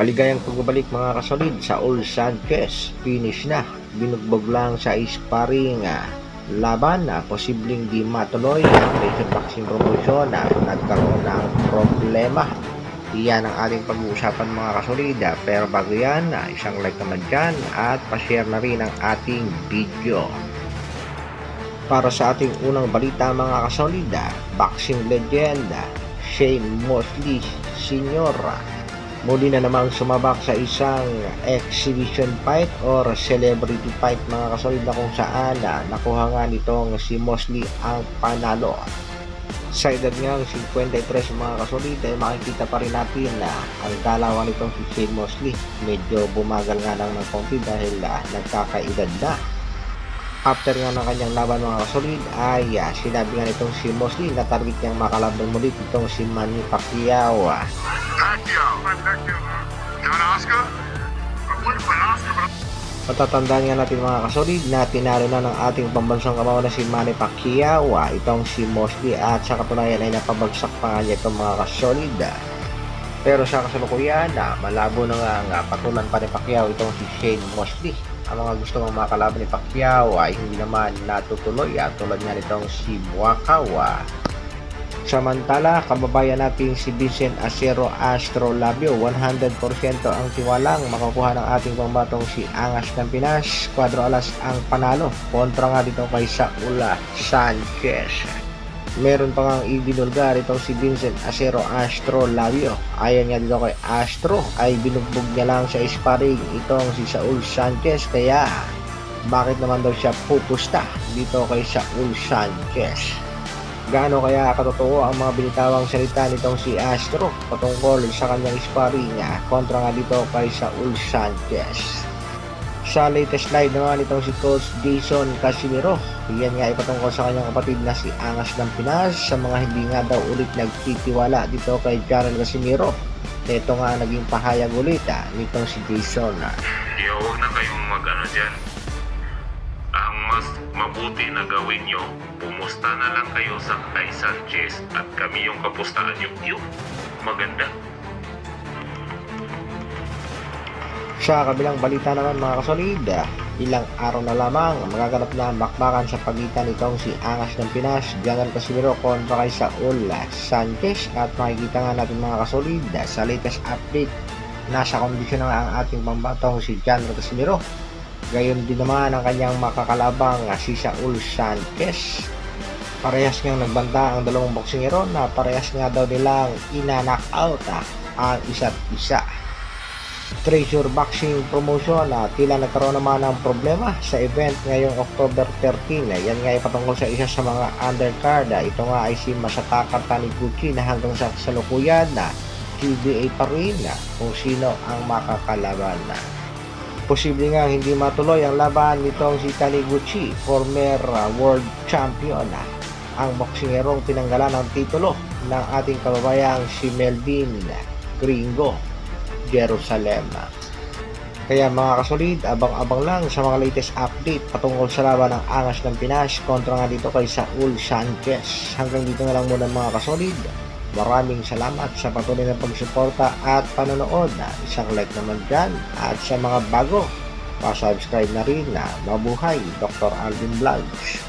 Maligayang pagbabalik mga kasolid sa Ol Sanchez. Finish na. Binugbog lang sa sparring ah, laban na posibleng di matuloy ang major boxing promotion na nagkaroon ng problema. Iyan ang ating pag-uusapan mga kasolid. ah. Pero bago yan, ah, isang like naman dyan at pa-share na rin ang ating video. Para sa ating unang balita mga kasolid, ah, boxing legend ah, Shane Mosley Sr. Muli na namang sumabak sa isang exhibition fight or celebrity fight mga kasolid na kung saan ah, nakuha nga nitong si Mosley ang panalo. Sa edad nga 53 mga kasolid ay makikita pa rin natin na ang dalawa nitong si Shane Mosley medyo bumagal nga lang ng konti dahil ah, nagkakaedad na. After nga ng kanyang laban mga kasolid ay ah, sinabi nga nitong si Mosley na target niyang makalaban muli itong si Manny Pacquiao. ah. Matatandaan nga natin mga kasolid na tinalo na ng ating pambansang kamaw na si Manny Pacquiao, ah, itong si Mosley at sa katunayan ay napabagsak pa nga niya itong mga kasolid. ah. Pero sa kasalukuyan, ah, malabo na nga nga patulan pa ni Pacquiao itong si Shane Mosley. Ang mga gusto mong makalaban ni Pacquiao ay hindi naman natutuloy at tulad nga nitong si Muakaw. Samantala, kababayan natin si Vincent Acero Astro Labio, 100% ang tiwalang makukuha ng ating pambatong si Angas ng Pinas. Kwadro alas ang panalo kontra nga dito kay Saula Sanchez. Meron pa nga ibinulgar itong si Vincent Acero Astro Labio. Ayon nga dito kay Astro ay binugbog niya lang sa sparring itong si Saul Sanchez kaya bakit naman daw siya pupusta dito kay Saul Sanchez. Gaano kaya katotoo ang mga binitawang salita nitong si Astro patungkol sa kanyang sparring niya kontra nga dito kay Saul Sanchez. Sa latest slide naman itong si Coach Jason Casimiro, yan nga ay patungkol sa kanyang kapatid na si Angas ng Pinas sa mga hindi nga daw ulit nagtitiwala dito kay Jaren Casimiro. Ito nga naging pahayag ulit ah, nitong si Jason. ah. Yo, huwag na kayong mag-ano dyan. Mas mabuti na gawin nyo, pumusta na lang kayo sa kay Sanchez at kami yung kapustahan nyo. Yun, maganda. Sa kabilang balita naman mga kasolid, ah, ilang araw na lamang magaganap na bakbakan sa pagitan nitong si Angas ng Pinas, Jangan Casimiro kontra kay Saul Sanchez at makikita nga natin mga kasolid ah, sa latest update nasa kondisyon na ang ating pambatong si Jangan Casimiro. Gayon din naman ang kanyang makakalabang ah, si Saul Sanchez. Parehas ngang nagbanta ang dalawang boksingero na parehas nga daw nilang ina-knockout ah, ang isa't isa. Treasure Boxing Promotion na tila nagkaroon naman ng problema sa event ngayong October 13. Yan nga ay patungkol sa isa sa mga undercard. Ito nga ay si Masataka Taniguchi na hanggang sa kasalukuyan na GBA pa rin na kung sino ang makakalaban na. Posible nga hindi matuloy ang laban nitong si Taniguchi, former uh, world champion ang boksingerong tinanggalan ng titulo ng ating kababayang si Melvin Gringo Jerusalem. Kaya mga kasolid, abang-abang lang sa mga latest update patungkol sa laban ng Angas ng Pinas kontra nga dito kay Saul Sanchez. Hanggang dito na lang muna mga kasolid. Maraming salamat sa patuloy na pagsuporta at panonood. Isang like naman dyan at sa mga bago, pa-subscribe na rin na mabuhay Dr. Alvin Vlogs.